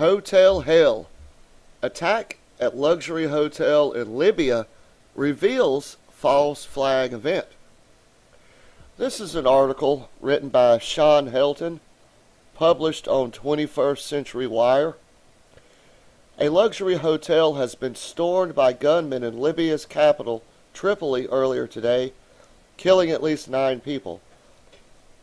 Hotel Hell. Attack at luxury hotel in Libya reveals false flag event. This is an article written by Shawn Helton, published on 21st Century Wire. A luxury hotel has been stormed by gunmen in Libya's capital, Tripoli, earlier today, killing at least nine people.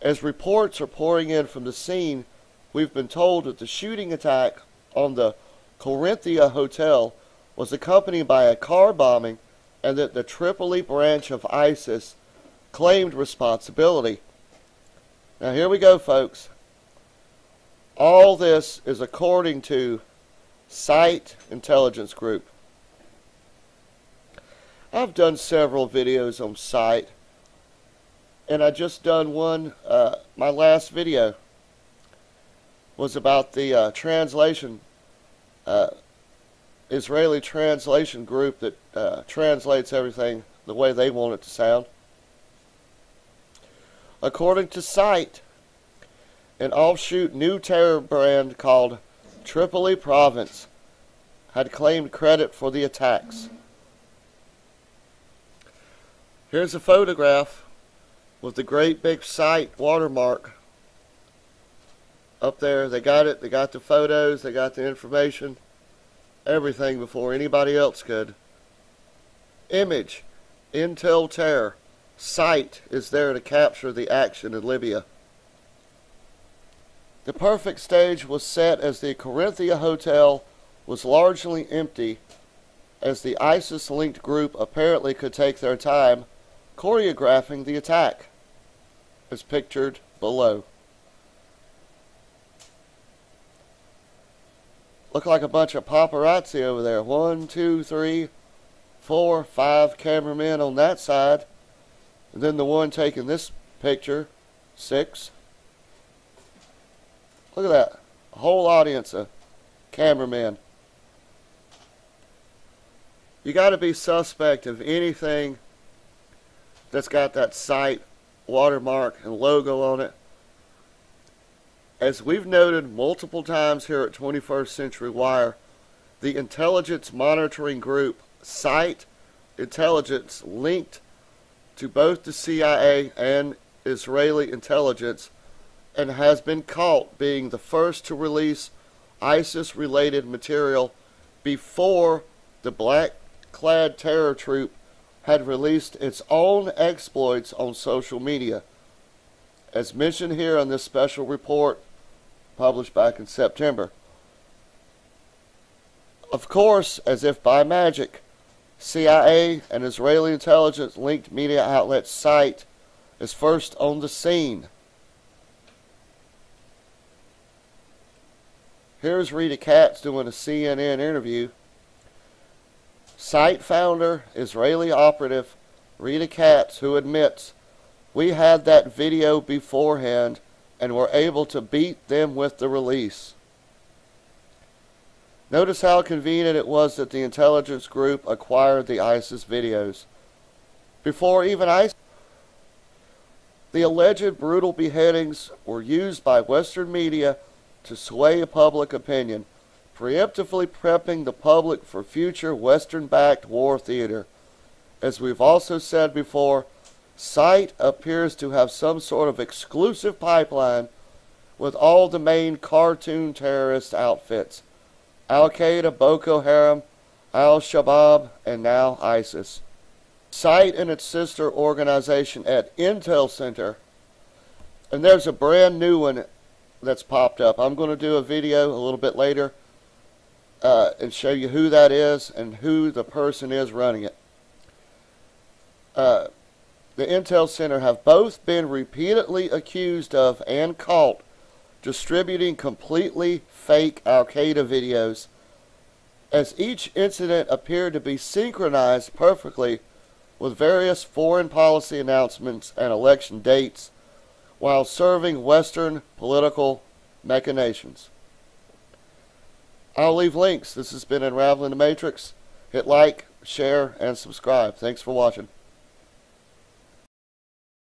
As reports are pouring in from the scene, we've been told that the shooting attack on the Corinthia Hotel was accompanied by a car bombing and that the Tripoli branch of ISIS claimed responsibility. Now, here we go, folks. All this is according to SITE Intelligence Group. I've done several videos on SITE, and I just done one. Uh, my last video was about the uh, translation, uh, Israeli translation group that uh, translates everything the way they want it to sound. According to SITE, an offshoot new terror brand called Tripoli Province had claimed credit for the attacks. Here's a photograph with the great big SITE watermark up there. They got it, they got the photos, they got the information, everything before anybody else could. Image, Intel Terror, SITE is there to capture the action in Libya. The perfect stage was set as the Corinthia Hotel was largely empty, as the ISIS linked group apparently could take their time choreographing the attack, as pictured below. Look like a bunch of paparazzi over there. One, two, three, four, five cameramen on that side. And then the one taking this picture, six. Look at that. A whole audience of cameramen. You got to be suspect of anything that's got that SITE watermark and logo on it. As we've noted multiple times here at 21st Century Wire, the intelligence monitoring group SITE Intelligence linked to both the CIA and Israeli intelligence and has been caught being the first to release ISIS related material before the black clad terror troop had released its own exploits on social media. As mentioned here in this special report published back in September. Of course, as if by magic, CIA and Israeli intelligence linked media outlet SITE is first on the scene. Here's Rita Katz doing a CNN interview. SITE founder, Israeli operative Rita Katz, who admits we had that video beforehand and were able to beat them with the release. Notice how convenient it was that the intelligence group acquired the ISIS videos. Before even ISIS, the alleged brutal beheadings were used by Western media to sway public opinion, preemptively prepping the public for future Western backed war theater. As we've also said before, SITE appears to have some sort of exclusive pipeline with all the main cartoon terrorist outfits Al Qaeda, Boko Haram, Al Shabaab, and now ISIS. SITE and its sister organization at Intel Center, and there's a brand new one that's popped up. I'm going to do a video a little bit later uh, and show you who that is and who the person is running it. Uh, the Intel Center have both been repeatedly accused of and caught distributing completely fake Al Qaeda videos, as each incident appeared to be synchronized perfectly with various foreign policy announcements and election dates while serving Western political machinations. I'll leave links. This has been Unraveling the Matrix. Hit like, share, and subscribe. Thanks for watching.